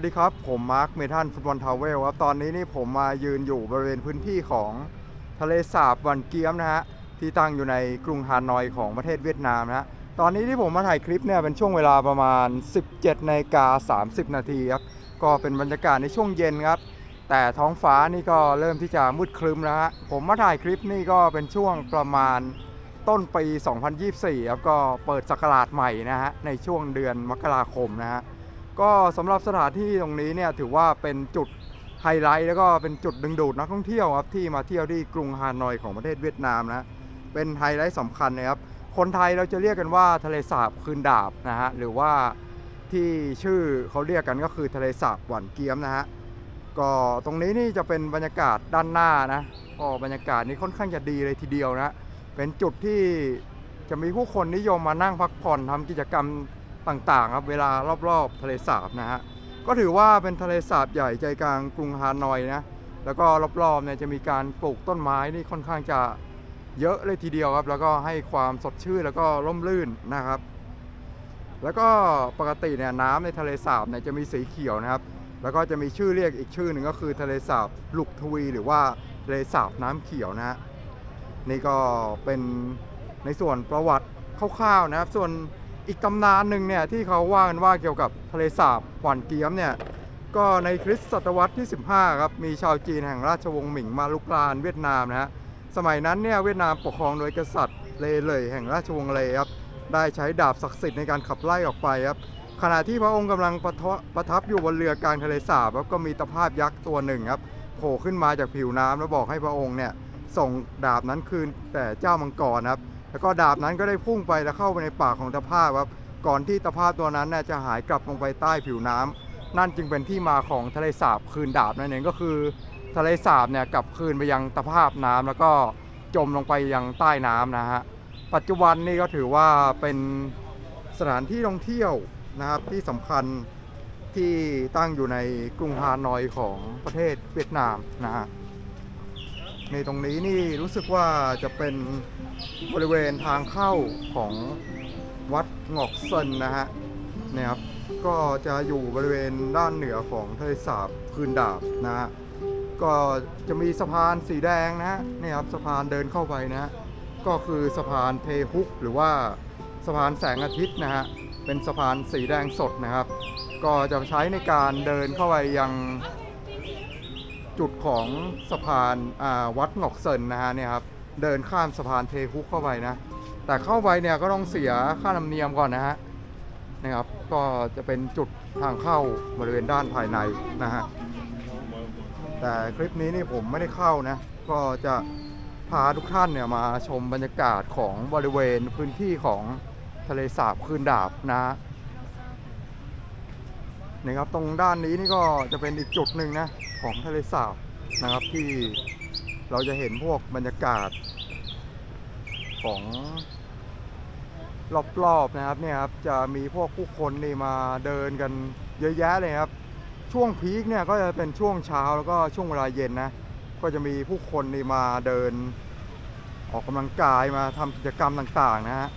สวัสดีครับ ผมมาร์คเมทัน Football Travel ครับ ตอนนี้นี่ผมมายืนอยู่บริเวณพื้นที่ของทะเลสาบฮว่านเกี๊ยมนะฮะ ที่ตั้งอยู่ในกรุงฮานอยของประเทศเวียดนามนะฮะ ตอนนี้ที่ผมมาถ่ายคลิปเนี่ยเป็นช่วงเวลาประมาณ 17นาฬิกา30 นาทีครับ ก็เป็นบรรยากาศในช่วงเย็นครับ แต่ท้องฟ้านี่ก็เริ่มที่จะมืดครึ้มแล้วฮะ ผมมาถ่ายคลิปนี่ก็เป็นช่วงประมาณต้นปี 2024ครับ ก็เปิดศักราชใหม่นะฮะในช่วงเดือนมกราคมนะฮะ ก็สำหรับสถานที่ตรงนี้เนี่ยถือว่าเป็นจุดไฮไลท์แล้วก็เป็นจุดดึงดูดนักท่องเที่ยวครับที่มาเที่ยวที่กรุงฮานอยของประเทศเวียดนามนะเป็นไฮไลท์สำคัญนะครับคนไทยเราจะเรียกกันว่าทะเลสาบคืนดาบนะฮะหรือว่าที่ชื่อเขาเรียกกันก็คือทะเลสาบหวานเกียมนะฮะก็ตรงนี้นี่จะเป็นบรรยากาศด้านหน้านะก็บรรยากาศนี้ค่อนข้างจะดีเลยทีเดียวนะเป็นจุดที่จะมีผู้คนนิยมมานั่งพักผ่อนทำกิจกรรม ต่างๆครับเวลารอบๆทะเลสาบนะฮะก็ถือว่าเป็นทะเลสาบใหญ่ใจกลางกรุงฮานอยนะแล้วก็รอบๆเนี่ยจะมีการปลูกต้นไม้นี่ค่อนข้างจะเยอะเลยทีเดียวครับ แล้วก็ให้ความสดชื่นแล้วก็ร่มรื่นนะครับ แล้วก็ปกติเนี่ยน้ำในทะเลสาบเนี่ยจะมีสีเขียวนะครับ แล้วก็จะมีชื่อเรียกอีกชื่อหนึ่งก็คือทะเลสาบลุกทวี หรือว่าทะเลสาบน้ำเขียวนะฮะนี่ก็เป็นในส่วนประวัติคร่าวๆนะครับ ส่วน อีกตำนานหนึ่งเนี่ยที่เขาว่ากันว่าเกี่ยวกับทะเลสาบหวานเกี๊ยมเนี่ยก็ในคริสตศตวรรษที่ 15 ครับ มีชาวจีนแห่งราชวงศ์หมิงมาลุกรานเวียดนามนะฮะสมัยนั้นเนี่ยเวียดนามปกครองโดยกษัตริย์เลเหลยแห่งราชวงศ์เลครับได้ใช้ดาบศักดิ์สิทธิ์ในการขับไล่ออกไปครับขณะที่พระองค์กำลังประทะประทับอยู่บนเรือกลางทะเลสาบครับก็มีตะภาพยักษ์ตัวหนึ่งครับโผล่ขึ้นมาจากผิวน้ำแล้วบอกให้พระองค์เนี่ยส่งดาบนั้นคืนแต่เจ้ามังกรครับ แล้วก็ดาบนั้นก็ได้พุ่งไปแล้วเข้าไปในปากของตะภาพครับก่อนที่ตะภาพตัวนั้นเนี่ยจะหายกลับลงไปใต้ผิวน้ำนั่นจึงเป็นที่มาของทะเลสาบคืนดาบนั่นเองก็คือ ทะเลสาบเนี่ยกลับคืนไปยังตะภาพน้ำแล้วก็จมลงไปยังใต้น้ำนะฮะปัจจุบันนี่ก็ถือว่าเป็นสถานที่ท่องเที่ยวนะครับที่สำคัญที่ตั้งอยู่ในกรุงฮานอยของประเทศเวียดนามนะฮะในตรงนี้นี่รู้สึกว่าจะเป็น บริเวณทางเข้าของวัดงอกเซินนะฮะเนี่ยครับ ก็จะอยู่บริเวณด้านเหนือของทะเลสาบคืนดาบนะฮะก็จะมีสะพานสีแดงนะฮะนี่ครับสะพานเดินเข้าไปนะฮะก็คือสะพานเทฮุกหรือว่าสะพานแสงอาทิตย์นะฮะเป็นสะพานสีแดงสดนะครับ ก็จะใช้ในการเดินเข้าไปยังจุดของสะพานวัดหงอกเซินนะฮะเนี่ยครับ เดินข้ามสะพานเทฮุกเข้าไปนะ แต่เข้าไปเนี่ยก็ต้องเสียค่าธรรมเนียมก่อนนะฮะนะครับ ก็จะเป็นจุดทางเข้าบริเวณด้านภายในนะฮะแต่คลิปนี้นี่ผมไม่ได้เข้านะ ก็จะพาทุกท่านเนี่ยมาชมบรรยากาศของบริเวณพื้นที่ของทะเลสาบคืนดาบนะนะครับตรงด้านนี้นี่ก็จะเป็นอีกจุดหนึ่งนะของทะเลสาบนะครับที่ เราจะเห็นพวกบรรยากาศของรอบๆนะครับเนี่ยครับจะมีพวกผู้คนนี่มาเดินกันเยอะแยะเลยครับช่วงพีคเนี่ยก็จะเป็นช่วงเช้าแล้วก็ช่วงเวลาเย็นนะก็จะมีผู้คนนี่มาเดิน ออกกำลังกายมาทำกิจกรรมต่างๆนะฮะ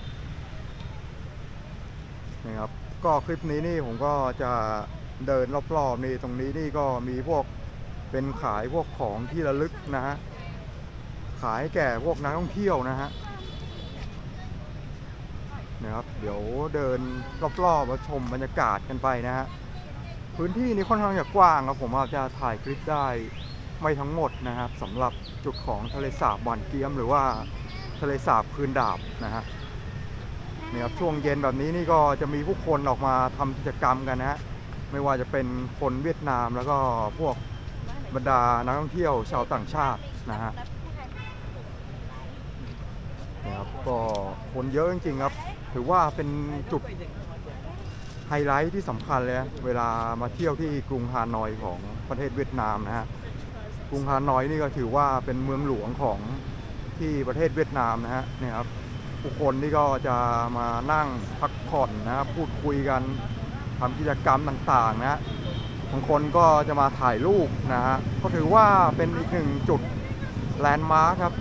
นี่ครับก็คลิปนี้นี่ผมก็จะเดินรอบๆนี่ตรงนี้นี่ก็มีพวกเป็นขายพวกของที่ระลึกนะฮะ ขายแก่พวกนักท่องเที่ยวนะฮะนะครับเดี๋ยวเดินรอบๆมาชมบรรยากาศกันไปนะฮะพื้นที่นี้ค่อนข้างจะกว้างครับผมอาจจะถ่ายคลิปได้ไม่ทั้งหมดนะครับสำหรับจุดของทะเลสาบบ่อนเกียม หรือว่าทะเลสาบคืนดาบนะฮะนี่ครับช่วงเย็นแบบนี้นี่ก็จะมีผู้คนออกมาทำกิจกรรมกันนะฮะไม่ว่าจะเป็นคนเวียดนามแล้วก็พวกบรรดานักท่องเที่ยวชาวต่างชาตินะฮะ นี่ยครับก็คนเยอะจริงๆครับ ถือว่าเป็นจุดไฮไลท์ที่สำคัญเลยเวลามาเที่ยวที่กรุงฮานอยของประเทศเวียดนามนะฮะกรุงฮานอยนี่ก็ถือว่าเป็นเมืองหลวงของที่ประเทศเวียดนามนะฮะเนี่ยครับผู้คนนี่ก็จะมานั่งพักผ่อนนะครับพูดคุยกันทำกิจกรรมต่างๆนะฮะบางคนก็จะมาถ่ายรูปนะฮะก็ถือว่าเป็นอีกหนึ่งจุดแลนด์มาร์คครับ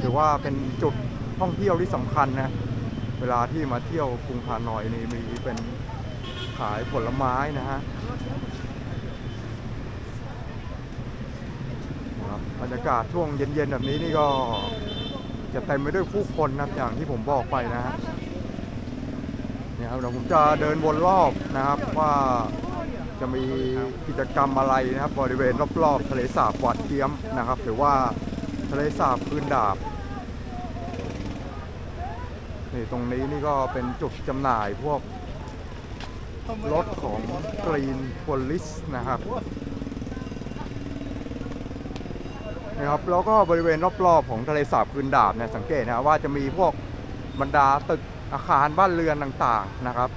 ถือว่าเป็นจุด ท่องเที่ยวที่สำคัญนะ เวลาที่มาเที่ยวกรุงพานอยนี่มีเป็นขายผลไม้นะฮะบรรยากาศช่วงเย็นๆแบบนี้นี่ก็จะเต็มไปด้วยผู้คนนะอย่างที่ผมบอกไปนะฮะเนี่ยครับเดี๋ยวผมจะเดินวนรอบนะครับว่าจะมีกิจกรรมอะไรนะครับบริเวณรอบๆทะเลสาบวัดเทียมนะครับหรือว่าทะเลสาบคืนดาบ นี่ตรงนี้นี่ก็เป็นจุดจำหน่ายพวกรถของ Green Police นะครับนะครับ แล้วก็บริเวณรอบๆของทะเลสาบคืนดาบเนี่ยสังเกตนะว่าจะมีพวกบรรดาตึกอาคารบ้านเรือนต่างๆนะครับ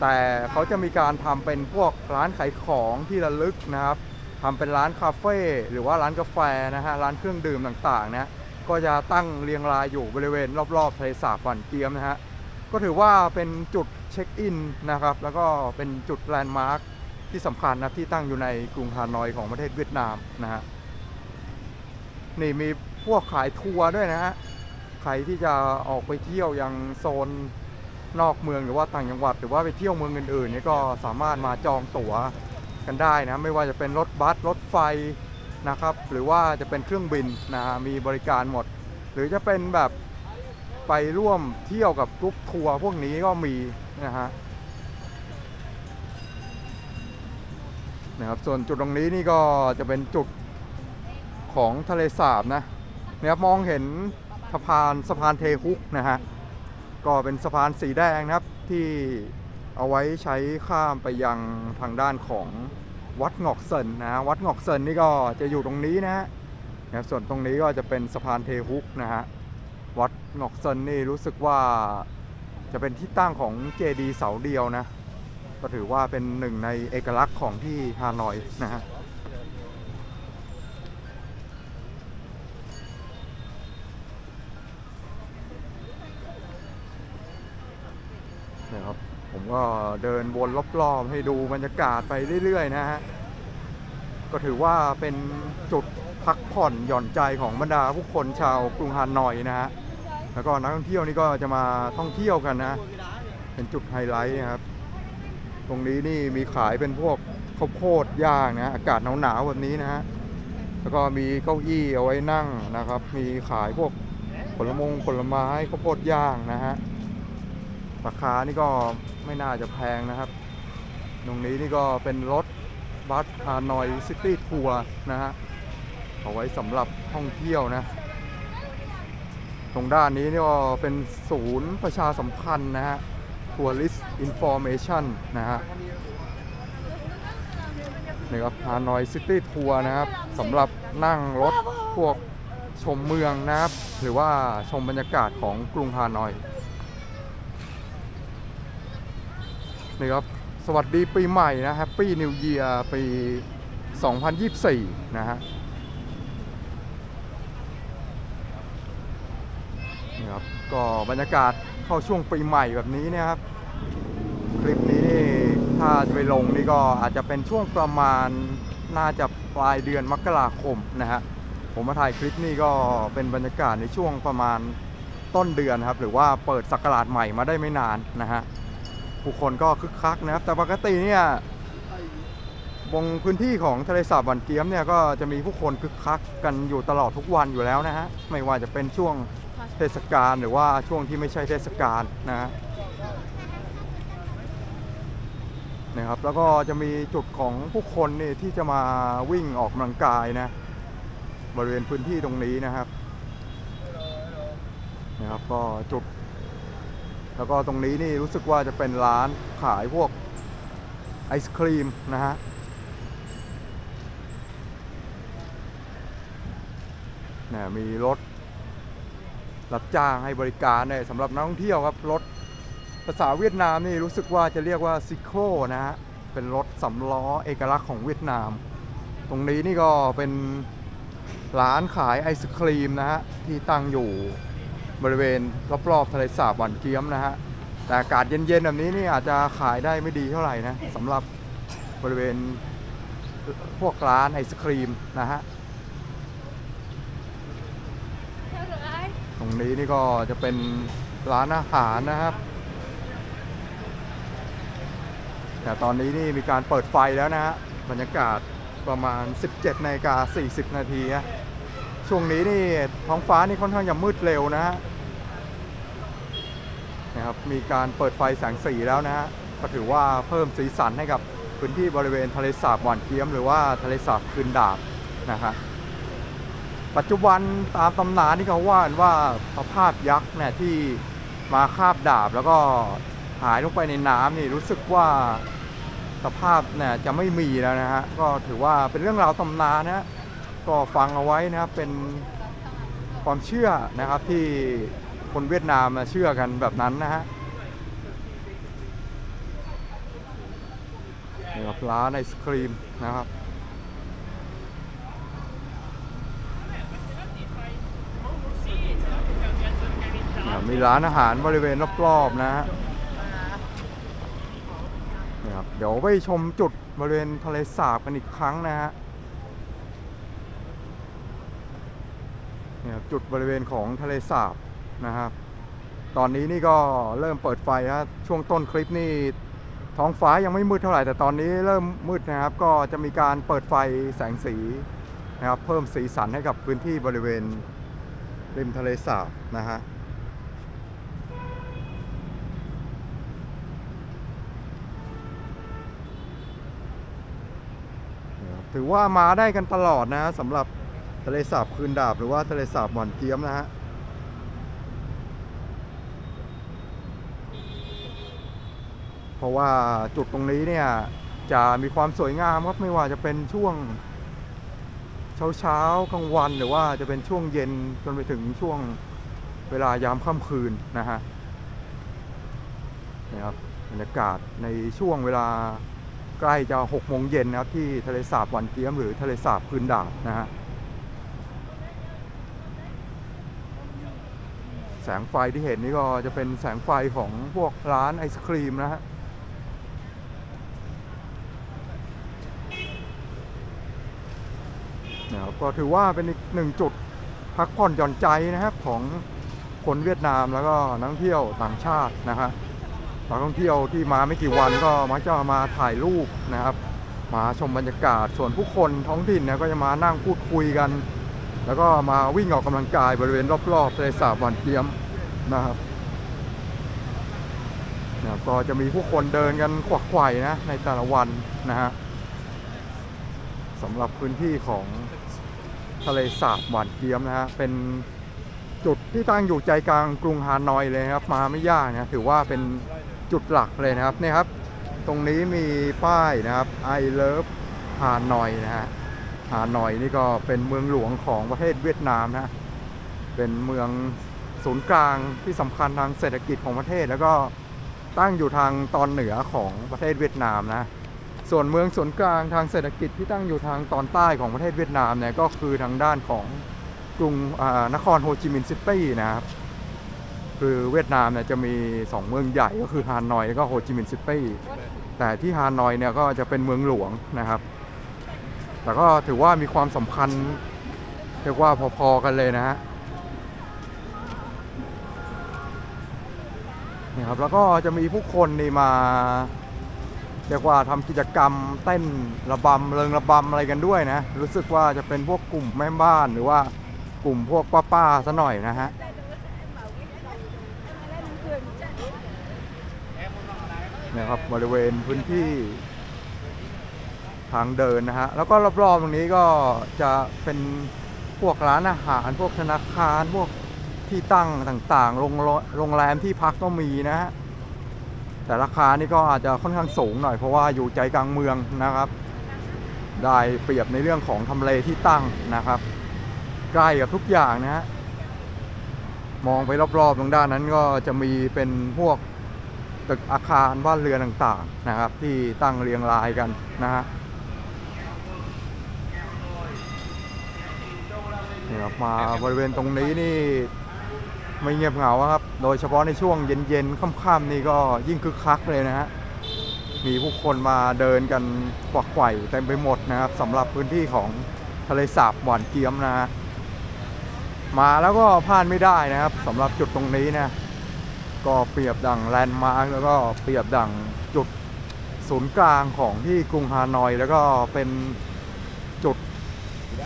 แต่เขาจะมีการทำเป็นพวกร้านขายของที่ระลึกนะครับทำเป็นร้านคาเฟ่หรือว่าร้านกาแฟนะฮะร้านเครื่องดื่มต่างๆนะ ก็จะตั้งเรียงรายอยู่บริเวณรอบๆทะเลสาบฮว่านเกี๊ยมนะฮะก็ถือว่าเป็นจุดเช็คอินนะครับ แล้วก็เป็นจุดแลนด์มาร์คที่สำคัญนะที่ตั้งอยู่ในกรุงฮานอยของประเทศเวียดนามนะฮะนี่มีพวกขายทัวร์ด้วยนะฮะใครที่จะออกไปเที่ยวยังโซนนอกเมืองหรือว่าต่างจังหวัด หรือว่าไปเที่ยวเมืองอื่นๆนี่ก็สามารถมาจองตั๋วกันได้นะ ไม่ว่าจะเป็นรถบัสรถไฟ นะครับ หรือว่าจะเป็นเครื่องบินนะฮะมีบริการหมด หรือจะเป็นแบบไปร่วมเที่ยวกับกรุ๊ปทัวร์พวกนี้ก็มีนะฮะนะครับส่วนจุดตรงนี้นี่ก็จะเป็นจุดของทะเลสาบนะเนี่ยมองเห็นสะพานสะพานเทฮุกนะฮะก็เป็นสะพานสีแดงนะครับที่เอาไว้ใช้ข้ามไปยังทางด้านของ วัดงอกเซินนะ วัดงอกเซินนี่ก็จะอยู่ตรงนี้นะฮะนะส่วนตรงนี้ก็จะเป็นสะพานเทฮุกนะฮะ วัดงอกเซินนี่รู้สึกว่าจะเป็นที่ตั้งของเจดีย์เสาเดียวนะ ก็ถือว่าเป็นหนึ่งในเอกลักษณ์ของที่ฮานอยนะฮะนะครับ ผมก็เดินวนรอบๆให้ดูบรรยากาศไปเรื่อยๆนะฮะ ก็ถือว่าเป็นจุดพักผ่อนหย่อนใจของบรรดาผู้คนชาวกรุงฮานอยนะฮะ แล้วก็นักท่องเที่ยวนี่ก็จะมาท่องเที่ยวกันนะ เป็นจุดไฮไลท์นะครับ ตรงนี้นี่มีขายเป็นพวกข้าวโพดย่างนะอากาศหนาวๆแบบนี้นะฮะ แล้วก็มีเก้าอี้เอาไว้นั่งนะครับ มีขายพวกผลมงผลไม้ข้าวโพดย่างนะฮะ ราคานี่ก็ไม่น่าจะแพงนะครับ ตรงนี้นี่ก็เป็นรถบัสฮานอย City Tour นะฮะเอาไว้สำหรับท่องเที่ยวนะ ตรงด้านนี้นี่ก็เป็นศูนย์ประชาสัมพันธ์นะฮะ Tourist Information นะฮะนี่ครับฮานอย City Tour นะครับสำหรับนั่งรถพวกชมเมืองนะครับ หรือว่าชมบรรยากาศของกรุงฮานอย นี่ครับสวัสดีปีใหม่นะแฮปปี้นิว e ยีร์ปี 2024 นะฮะนี่ครับก็บรรยากาศเข้าช่วงปีใหม่แบบนี้เนะครับ คลิปนี้นี่ถ้าจะไปลงนี่ก็อาจจะเป็นช่วงประมาณน่าจะปลายเดือนมกราคมนะฮะผมมาถ่ายคลิปนี้ก็เป็นบรรยากาศในช่วงประมาณต้นเดือนครับ หรือว่าเปิดสักราชใหม่มาได้ไม่นานนะฮะ ผู้คนก็คึกคักนะครับ แต่ปกติเนี่ยวงพื้นที่ของทะเลสาบหวันเกียมเนี่ยก็จะมีผู้คนคึกคักกันอยู่ตลอดทุกวันอยู่แล้วนะฮะ ไม่ว่าจะเป็นช่วงเทศกาลหรือว่าช่วงที่ไม่ใช่เทศกาลนะฮะนะครับแล้วก็จะมีจุดของผู้คนนี่ที่จะมาวิ่งออกกำลังกายนะบริเวณพื้นที่ตรงนี้นะครับนะครับก็จุด แล้วก็ตรงนี้นี่รู้สึกว่าจะเป็นร้านขายพวกไอศครีมนะฮะเนี่ยมีรถรับจ้างให้บริการเนี่ยสำหรับนักท่องเที่ยวครับรถภาษาเวียดนามนี่รู้สึกว่าจะเรียกว่าซิโครนะฮะเป็นรถสำล้อเอกลักษณ์ของเวียดนาม ตรงนี้นี่ก็เป็นร้านขายไอศครีมนะฮะที่ตั้งอยู่ บริเวณรอบๆทะเลสาบหวานเกี๊ยมนะฮะแต่อากาศเย็นๆแบบนี้นี่อาจจะขายได้ไม่ดีเท่าไหร่นะสำหรับบริเวณพวกร้านไอศครีมนะฮะตรงนี้นี่ก็จะเป็นร้านอาหารนะครับ แต่ตอนนี้นี่มีการเปิดไฟแล้วนะฮะบรรยากาศประมาณ 17นาฬิกา40 นาทีช่วงนี้นี่ท้องฟ้านี่ค่อนข้างจะมืดเร็วนะฮะ นะครับมีการเปิดไฟแสงสีแล้วนะฮะก็ถือว่าเพิ่มสีสันให้กับพื้นที่บริเวณทะเลสาบหวานเกี๊ยมหรือว่าทะเลสาบคืนดาบนะฮะปัจจุบันตามตำนานที่เขาว่ากันว่าพระภาพยักษ์เนี่ยที่มาคาบดาบแล้วก็หายลงไปในน้ำนี่รู้สึกว่าสภาพเนี่ยจะไม่มีแล้วนะฮะก็ถือว่าเป็นเรื่องราวตำนานนะฮะก็ฟังเอาไว้นะครับเป็นความเชื่อนะครับที่ คนเวียดนามเชื่อกันแบบนั้นนะฮะนี่ครับร้านไอศครีมนะครับมีร้านอาหารบริเวณรอบๆนะฮะนี่ครับเดี๋ยวไปชมจุดบริเวณทะเลสาบกันอีกครั้งนะฮะนี่ครับจุดบริเวณของทะเลสาบ นะครับ ตอนนี้นี่ก็เริ่มเปิดไฟฮะช่วงต้นคลิปนี่ท้องฟ้ายังไม่มืดเท่าไหร่แต่ตอนนี้เริ่มมืดนะครับ ก็จะมีการเปิดไฟแสงสีนะครับ เพิ่มสีสันให้กับพื้นที่บริเวณริมทะเลสาบนะฮะถือว่ามาได้กันตลอดนะสำหรับทะเลสาบคืนดาบหรือว่าทะเลสาบหมอนเกี๊ยมนะฮะ เพ ราะว่าจุดตรงนี้เนี่ยจะมีความสวยงามครับไม่ว่าจะเป็นช่วงเช้าเช้ากลางวันหรือว่าจะเป็นช่วงเย็นจนไปถึงช่วงเวลายามค่ำคืนนะฮะนี่ครับบรรยากาศในช่วงเวลาใกล้จะ6โมงเย็นนะครับที่ทะเลสาบวันเกี๊ยมหรือทะเลสาบพื้นดาบนะฮะแสงไฟที่เห็นนี่ก็จะเป็นแสงไฟของพวกร้านไอศครีมนะฮะ นะครับก็ถือว่าเป็นอีกหนึ่งจุดพักผ่อนหย่อนใจนะครับของคนเวียดนามแล้วก็นักท่องเที่ยวต่างชาตินะฮะนักท่องเที่ยวที่มาไม่กี่วันก็มักจะมาถ่ายรูปนะครับ มาชมบรรยากาศส่วนผู้คนท้องถิ่นเนี่ยก็จะมานั่งพูดคุยกัน แล้วก็มาวิ่งออกกำลังกายบริเวณรอบๆทะเลสาบวานเกียมนะครับนี่ยก็จะมีผู้คนเดินกันขวักไขว่นะในแต่ละวันนะฮะสำหรับพื้นที่ของ ทะเลสาบหวานเกียมนะฮะเป็นจุดที่ตั้งอยู่ใจกลางกรุงฮานอยเลยครับ มาไม่ยากนะถือว่าเป็นจุดหลักเลยนะครับนี่ครับ ตรงนี้มีป้ายนะครับ I love ฮานอยนะฮะฮานอยนี่ก็เป็นเมืองหลวงของประเทศเวียดนามนะเป็นเมืองศูนย์กลางที่สำคัญทางเศรษฐกิจของประเทศ แล้วก็ตั้งอยู่ทางตอนเหนือของประเทศเวียดนามนะ ส่วนเมืองศูนย์กลางทางเศรษฐกิจที่ตั้งอยู่ทางตอนใต้ของประเทศเวียดนามเนี่ยก็คือทางด้านของกรุงอ่านครโฮจิมินห์ซิตี้นะครับคือเวียดนามเนี่ยจะมี 2 เมืองใหญ่ก็คือฮานอยแล้วก็โฮจิมินห์ซิตี้แต่ที่ฮานอยเนี่ยก็จะเป็นเมืองหลวงนะครับ แต่ก็ถือว่ามีความสำคัญเรียกว่าพอๆกันเลยนะฮะนี่ครับแล้วก็จะมีผู้คนนี่มา เรียกว่าทำกิจกรรมเต้นระบำเริงระบำอะไรกันด้วยนะ รู้สึกว่าจะเป็นพวกกลุ่มแม่บ้านหรือว่ากลุ่มพวกป้าๆซะหน่อยนะฮะเนี่ยครับบริเวณพื้นที่ทางเดินนะฮะ แล้วก็รอบๆตรงนี้ก็จะเป็นพวกร้านอาหาร พวกธนาคาร พวกที่ตั้งต่างๆ โรงโรงแรมที่พักก็มีนะฮะ แต่ราคานี่ก็อาจจะค่อนข้างสูงหน่อยเพราะว่าอยู่ใจกลางเมืองนะครับ ได้เปรียบในเรื่องของทำเลที่ตั้งนะครับ ใกล้กับทุกอย่างนะฮะมองไปรอบๆตรงด้านนั้นก็จะมีเป็นพวกตึกอาคารบ้านเรือนต่างๆนะครับ ที่ตั้งเรียงรายกันนะฮะนี่ครับมาบริเวณตรงนี้นี่ ไม่เงียบเหงาครับ โดยเฉพาะในช่วงเย็นๆค่ำๆนี่ก็ยิ่งคึกคักเลยนะฮะ มีผู้คนมาเดินกันกวักไขว่เต็มไปหมดนะครับสำหรับพื้นที่ของทะเลสาบหวานเกียมนะฮะมาแล้วก็พลาดไม่ได้นะครับสำหรับจุดตรงนี้นะ ก็เปรียบดังแลนด์มาร์กแล้วก็เปรียบดังจุดศูนย์กลางของที่กรุงฮานอย แล้วก็เป็นจุด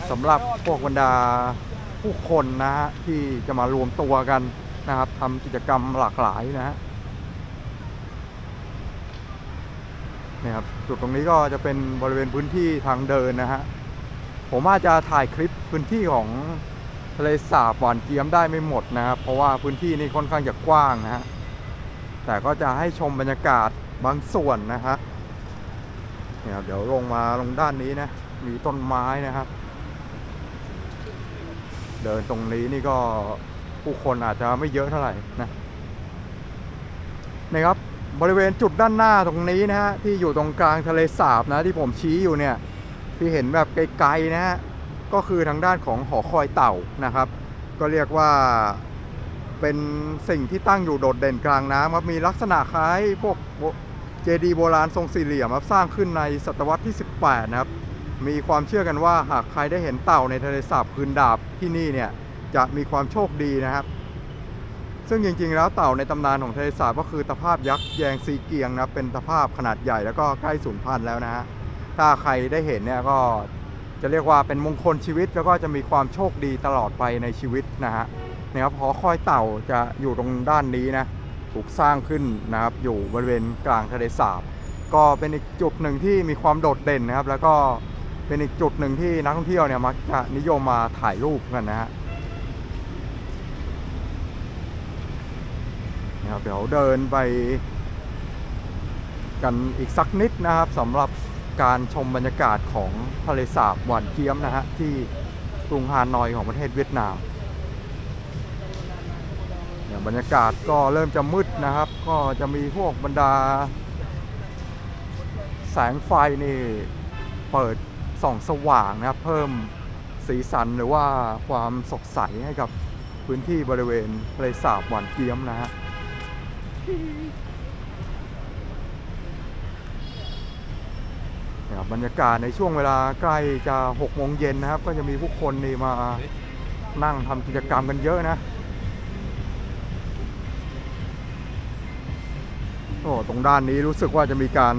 สำหรับพวกบรรดา ผู้คนนะฮะที่จะมารวมตัวกันนะครับทำกิจกรรมหลากหลายนะฮะเนี่ยครับจุดตรงนี้ก็จะเป็นบริเวณพื้นที่ทางเดินนะฮะผมอาจจะถ่ายคลิปพื้นที่ของทะเลสาบหวานเกียมได้ไม่หมดนะครับ เพราะว่าพื้นที่นี้ค่อนข้างจะกว้างนะฮะแต่ก็จะให้ชมบรรยากาศบางส่วนนะฮะเนี่ยครับเดี๋ยวลงมาลงด้านนี้นะ มีต้นไม้นะครับ เดินตรงนี้นี่ก็ผู้คนอาจจะไม่เยอะเท่าไหร่นะนะครับบริเวณจุดด้านหน้าตรงนี้นะฮะที่อยู่ตรงกลางทะเลสาบนะที่ผมชี้อยู่เนี่ยที่เห็นแบบไกลๆนะฮะก็คือทางด้านของหอคอยเต่านะครับ ก็เรียกว่าเป็นสิ่งที่ตั้งอยู่โดดเด่นกลางน้ำครับมีลักษณะคล้ายพวกเจดีย์โบราณทรงสี่เหลี่ยมครับสร้างขึ้นในศตวรรษที่ 18 นะครับ มีความเชื่อกันว่าหากใครได้เห็นเต่าในทะเลสาบคืนดาบที่นี่เนี่ยจะมีความโชคดีนะครับ ซึ่งจริงๆ แล้วเต่าในตำนานของทะเลสาบก็คือตะภาพยักษ์แยงซีเกียงนะเป็นตะภาพขนาดใหญ่แล้วก็ใกล้สูญพันธุ์แล้วนะฮะถ้าใครได้เห็นเนี่ยก็จะเรียกว่าเป็นมงคลชีวิตแล้วก็จะมีความโชคดีตลอดไปในชีวิตนะฮะนะครับหอคอยเต่าจะอยู่ตรงด้านนี้นะถูกสร้างขึ้นนะครับอยู่บริเวณกลางทะเลสาบ ก็เป็นอีกจุดหนึ่งที่มีความโดดเด่นนะครับ แล้วก็ เป็นอีกจุดหนึ่งที่นักท่องเที่ยวเนี่ยมักจะนิยมมาถ่ายรูปกันนะฮะนะครับเดี๋ยวเดินไปกันอีกสักนิดนะครับสำหรับการชมบรรยากาศของทะเลสาบหวานเกี๊ยมนะฮะที่กรุงฮานอยของประเทศเวียดนามเนี่ยบรรยากาศก็เริ่มจะมืดนะครับ ก็จะมีพวกบรรดา แสงไฟนี่เปิด ส่องสว่างนะครับ เพิ่มสีสันหรือว่าความสดใสให้กับพื้นที่บริเวณทะเลสาบหวานเกี๊ยมนะฮะบรรยากาศในช่วงเวลาใกล้จะ6โมงเย็นนะครับ ก็จะมีผู้คนนี่มานั่งทำกิจกรรมกันเยอะนะโอ้ตรงด้านนี้รู้สึกว่าจะมีการ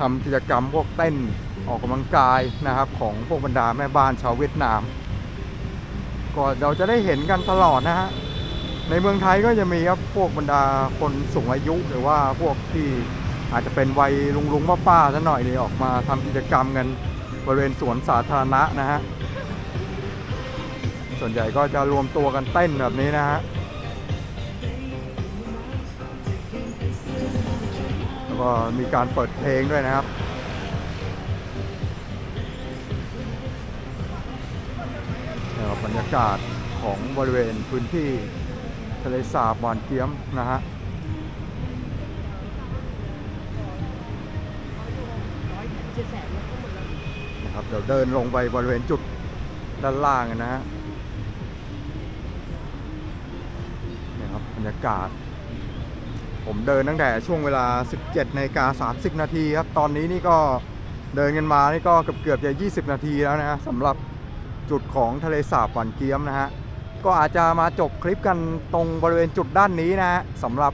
ทำกิจกรรมพวกเต้น ออกกำลังกายนะครับของพวกบรรดาแม่บ้านชาวเวียดนาม ก็เราจะได้เห็นกันตลอดนะฮะในเมืองไทยก็จะมีครับพวกบรรดาคนสูงอายุหรือว่าพวกที่อาจจะเป็นวัยลุงลุงป้าป้าซะหน่อยนี่ออกมาทำกิจกรรมกันบริเวณสวนสาธารณะนะฮะส่วนใหญ่ก็จะรวมตัวกันเต้นแบบนี้นะฮะแล้วก็มีการเปิดเพลงด้วยนะครับ บรรยากาศของบริเวณพื้นที่ทะเลสาบหวานเกียมนะฮะนะครับเดี๋ยวเดินลงไปบริเวณจุดด้านล่างนะฮะนี่ยครับบรรยากาศ ผมเดินตั้งแต่ช่วงเวลา 17นาฬิกา30 นาทีครับ ตอนนี้นี่ก็เดินกันมานี่ก็เกือบเกือบจะ 20 นาทีแล้วนะสำหรับ จุดของทะเลสาบหวานเกี๊ยมนะฮะก็อาจจะมาจบคลิปกันตรงบริเวณจุดด้านนี้นะฮะสำหรับ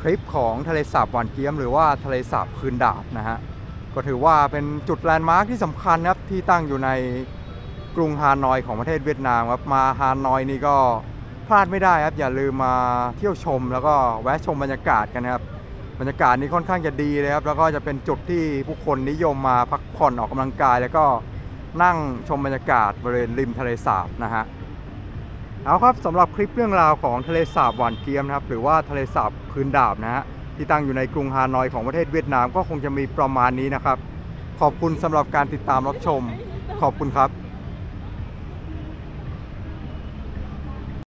คลิปของทะเลสาบหวานเกี๊ยม หรือว่าทะเลสาบคืนดาบนะฮะก็ถือว่าเป็นจุดแลนด์มาร์คที่สำคัญครับที่ตั้งอยู่ในกรุงฮานอยของประเทศเวียดนามครับมาฮานอยนี่ก็พลาดไม่ได้ครับอย่าลืมมาเที่ยวชมแล้วก็แวะชมบรรยากาศกันนะครับบรรยากาศนี้ค่อนข้างจะดีเลยครับแล้วก็จะเป็นจุดที่ผู้คนนิยมมาพักผ่อนออกกำลังกาย แล้วก็ นั่งชมบรรยากาศบริเวณริมทะเลสาบนะฮะเอาครับสำหรับคลิปเรื่องราวของทะเลสาบหวานเกียมนะครับหรือว่าทะเลสาบคืนดาบนะฮะที่ตั้งอยู่ในกรุงฮานอยของประเทศเวียดนามก็คงจะมีประมาณนี้นะครับ ขอบคุณสำหรับการติดตามรับชม ขอบคุณครับ